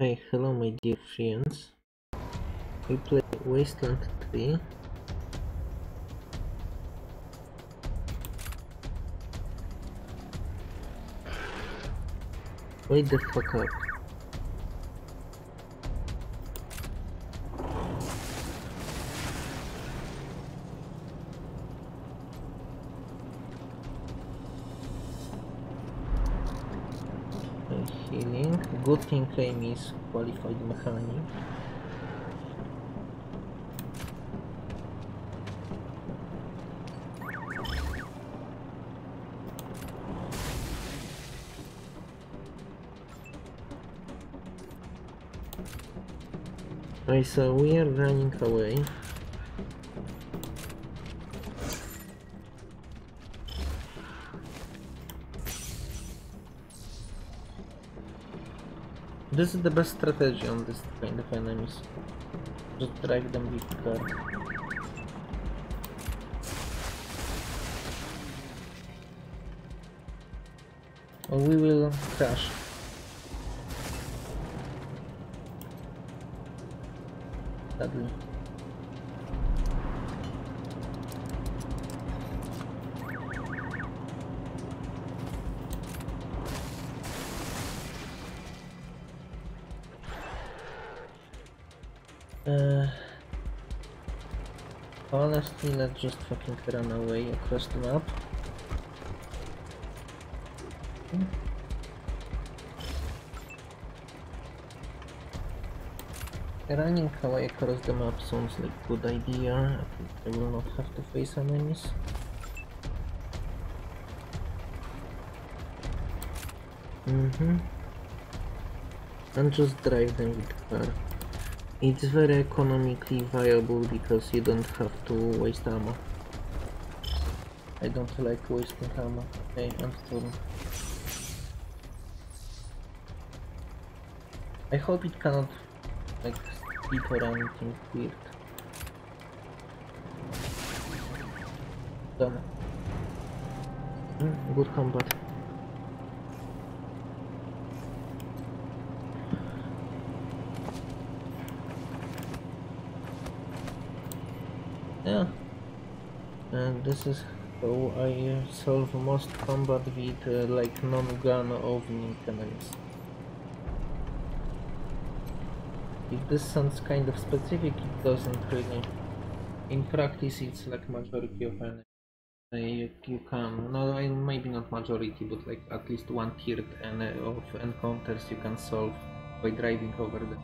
Hey, hello my dear friends. We play Wasteland 3. Wait the fuck up. Healing. Good thing Amy is qualified mechanic. Okay, so we are running away. This is the best strategy on this kind of enemies. Just drag them with car. Or we will crash. Sadly. Uh, honestly, let's just fucking run away across the map. Running away across the map sounds like a good idea. I will not have to face enemies. Mm-hmm. And just drive them with car. It's very economically viable because you don't have to waste ammo. I don't like wasting ammo. Okay, and turn. I hope it cannot like speak or anything weird. Done. Mm, good combat. Yeah. And this is how I solve most combat with uh, like non-gun opening enemies. If this sounds kind of specific, it doesn't really. In practice, it's like majority of enemies. You, you can, no, maybe not majority, but like at least one third of encounters you can solve by driving over them.